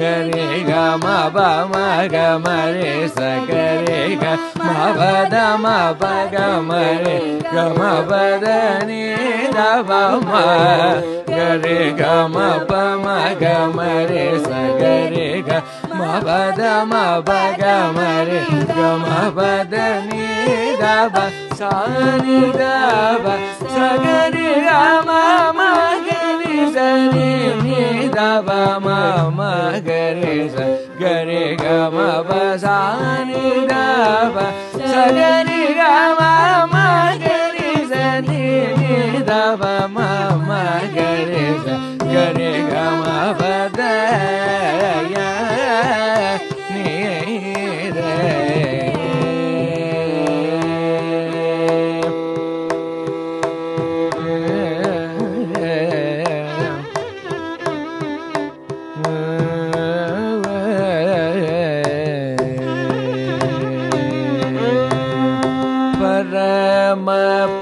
गरि ग मब म ग मरे स गरे ग मरे सगरे गदा गरे द गरे गा मा गरे सगरे गदा गरे गी गरे தப மம கணேச கணே கம பசானி தப சகரி கம கணேச தப மம கணேச கணே கம பத நீ பரம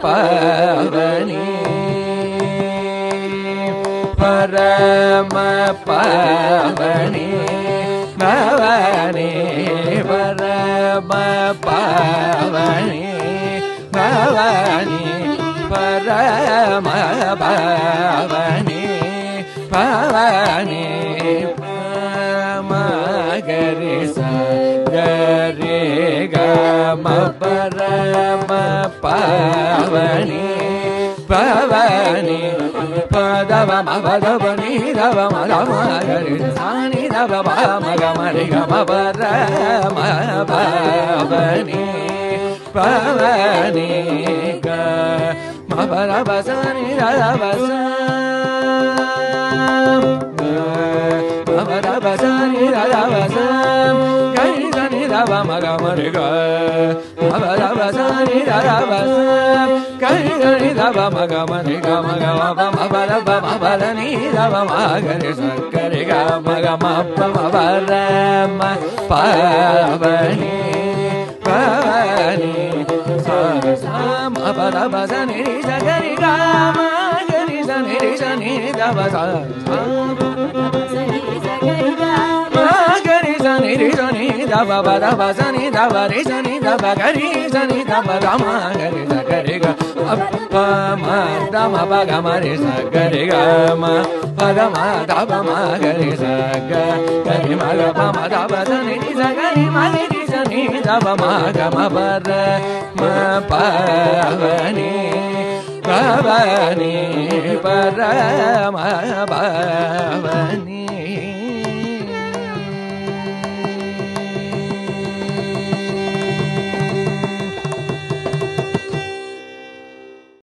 பரணி பரம பரணி நவனே பரம பவனி பவனி பரம பவனி பவனி மகரி சரி ग म பவனி பவனி பதவ மபதவ நீதவ மரமரி சாணி தவ மக மரி கமபர பவனி பவனி மபர பசனி ரவச மபர பசனி ரவசம் ba ma ga ma ni ga ma ba da ba sa ni da da ba sa ga ni ga ni da ba ma ga ma ni ga ma ga ma ba ma ba da ba ma ba da ni da ba ma ga ni sa ga ni ga ma ga ma ba ma ba da ma pa ba ni pa ni sa sa ma ba da ba ధవ ధవ సని ధవ రే సని ధవ గరి సని ధవ రమ గరి గరి గ. ప మ the మ ప గ మ గరి గ మ. ప ద మ ద ప మ గరి స మ గ ప మ మ పవని